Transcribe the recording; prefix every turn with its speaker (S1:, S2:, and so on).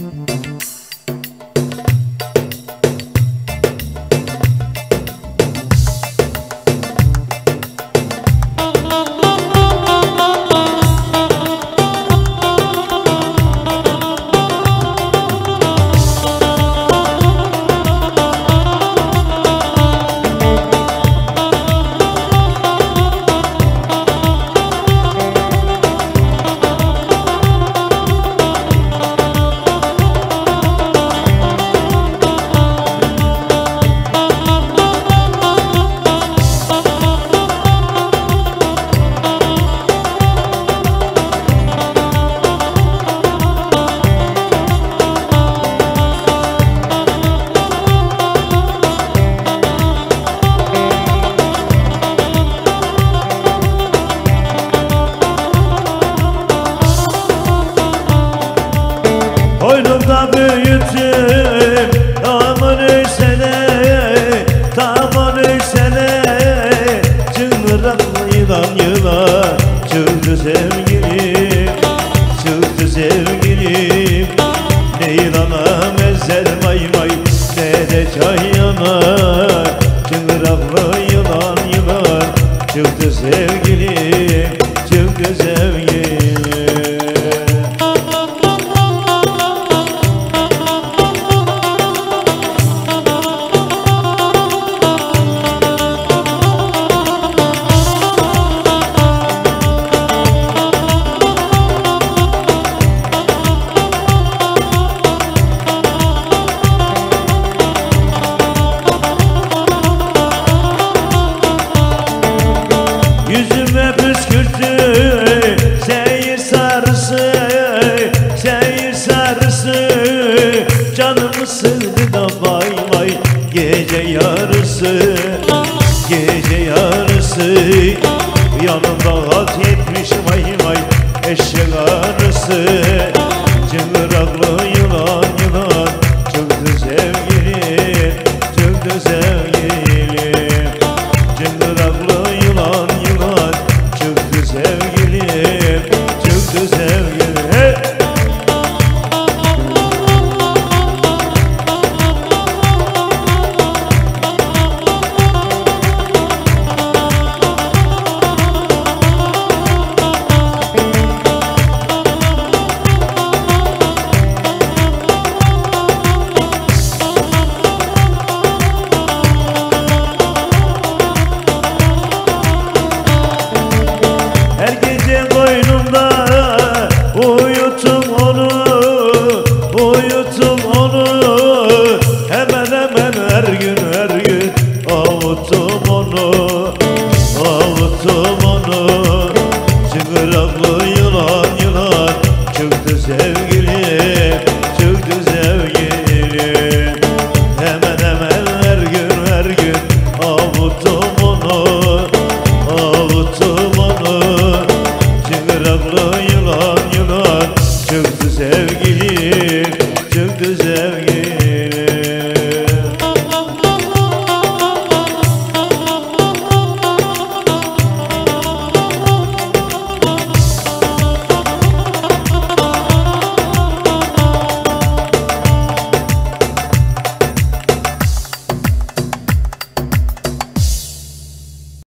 S1: Música Boynumda büyüttüm Aman öysene Aman öysene. Çıngıraklı yılan yılan Çıktı sevgilim Çıktı sevgilim. Ne yılana mezer may may Ne de çay yanar. Çıngıraklı yılan yılan Çıktı sevgilim Çıktı sevgilim Gece yarısı Gece yarısı. Yanımda at yetmiş vay vay Eşek arısı. Çıngıraklı yılan yılan Çıktı sevgilim Çıktı sevgilim Çıngıraklı